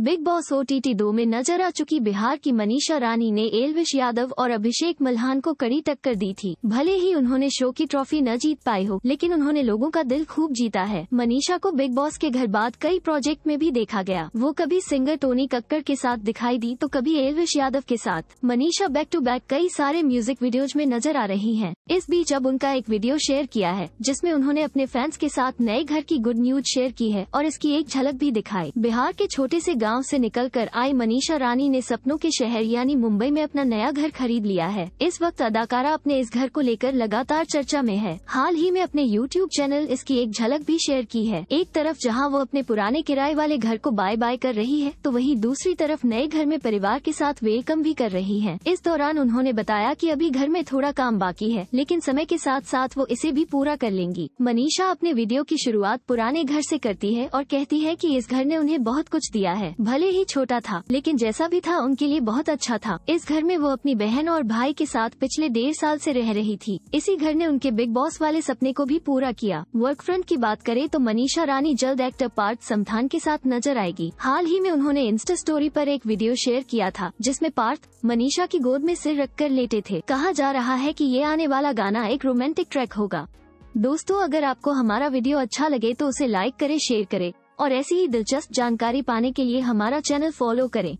Big boss O T दो में नज़र आ चुकी बिहार की मनीषा रानी ने एलविश यादव और अभिषेक मल्हान को कड़ी टक्कर दी थी। भले ही उन्होंने शो की ट्रॉफी न जीत पाई हो, लेकिन उन्होंने लोगों का दिल खूब जीता है। मनीषा को बिग बॉस के घर बाद कई प्रोजेक्ट में भी देखा गया। वो कभी सिंगर टोनी कक्कर के साथ दिखाई दी तो कभी एलविश यादव के साथ। मनीषा बैक टू बैक कई सारे म्यूज़िक वीडियोज़ में नज़र आ रही है। इस बीच अब उनका एक वीडियो शेयर किया है, जिसमें उन्होंने अपने फैंस के साथ नए घर की गुड न्यूज़ शेयर की है और इसकी एक झलक भी दिखाई। बिहार के छोटे से गाँव ऐसी निकल कर आई मनीषा रानी ने सपनों के शहर यानी मुंबई में अपना नया घर खरीद लिया है। इस वक्त अदाकारा अपने इस घर को लेकर लगातार चर्चा में है। हाल ही में अपने यूट्यूब चैनल इसकी एक झलक भी शेयर की है। एक तरफ़ जहाँ वो अपने पुराने किराए वाले घर को बाय बाय कर रही है तो वही दूसरी तरफ़ नए घर में परिवार के साथ वेलकम भी कर रही है। इस दौरान उन्होंने बताया की अभी घर में थोड़ा काम बाकी है, लेकिन समय के साथ साथ वो इसे भी पूरा कर लेंगी। मनीषा अपने वीडियो की शुरुआत पुराने घर से करती है और कहती है कि इस घर ने उन्हें बहुत कुछ दिया है। भले ही छोटा था, लेकिन जैसा भी था, उनके लिए बहुत अच्छा था। इस घर में वो अपनी बहन और भाई के साथ पिछले डेढ़ साल से रह रही थी। इसी घर ने उनके बिग बॉस वाले सपने को भी पूरा किया। वर्क फ्रंट की बात करें तो मनीषा रानी जल्द एक्टर पार्थ समथान के साथ नज़र आएगी। हाल ही में उन्होंने इंस्टा स्टोरी पर एक वीडियो शेयर किया था, जिसमें पार्थ मनीषा की गोद में सिर रखकर लेटे थे। कहा जा रहा है कि ये आने वाला गाना एक रोमांटिक ट्रैक होगा। दोस्तों, अगर आपको हमारा वीडियो अच्छा लगे तो उसे लाइक करें, शेयर करें। और ऐसी ही दिलचस्प जानकारी पाने के लिए हमारा चैनल फॉलो करें।